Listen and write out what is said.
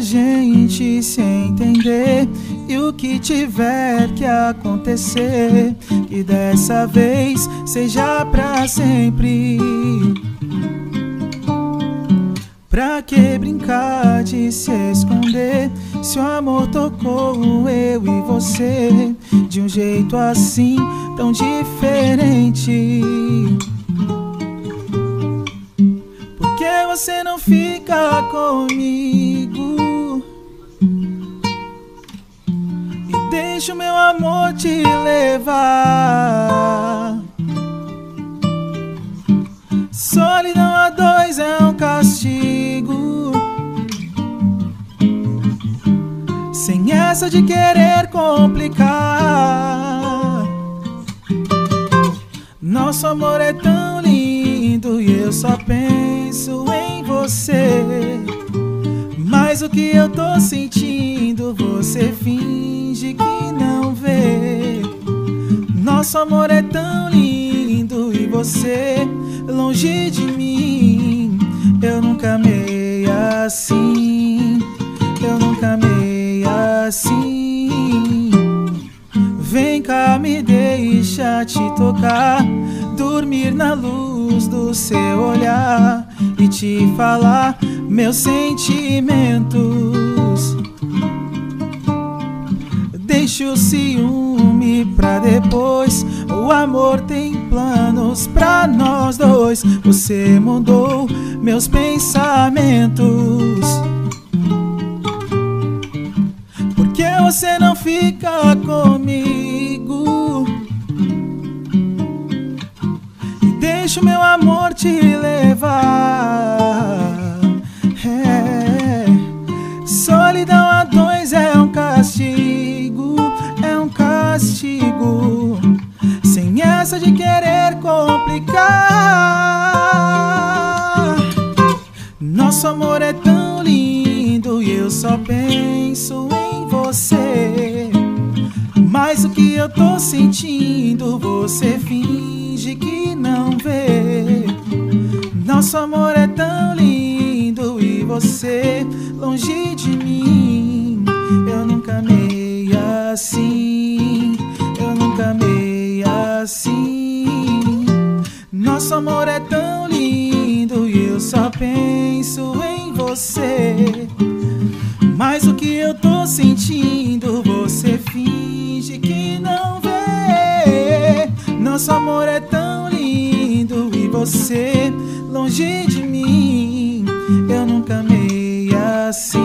gente se entender. E o que tiver que acontecer, que dessa vez seja pra sempre. Pra que brincar de se esconder? Se o amor tocou eu e você de um jeito assim tão diferente. Te levar. Solidão a dois é um castigo. Sem essa de querer complicar. Nosso amor é tão lindo e eu só penso em você. Mas o que eu tô sentindo, você finge que não vê. Nosso amor é tão lindo e você longe de mim. Eu nunca amei assim. Eu nunca amei assim. Vem cá, me deixa te tocar. Dormir na luz do seu olhar e te falar meus sentimentos. Deixa o ciúme pra depois. O amor tem planos pra nós dois. Você mudou meus pensamentos. Por que você não fica comigo? E deixa o meu amor te levar. Castigo. Sem essa de querer complicar. Nosso amor é tão lindo e eu só penso em você. Mas o que eu tô sentindo, você finge que não vê. Nosso amor é tão lindo e você longe de mim. Eu nunca amei assim. Assim. Nosso amor é tão lindo e eu só penso em você. Mas o que eu tô sentindo, você finge que não vê. Nosso amor é tão lindo e você longe de mim. Eu nunca amei assim.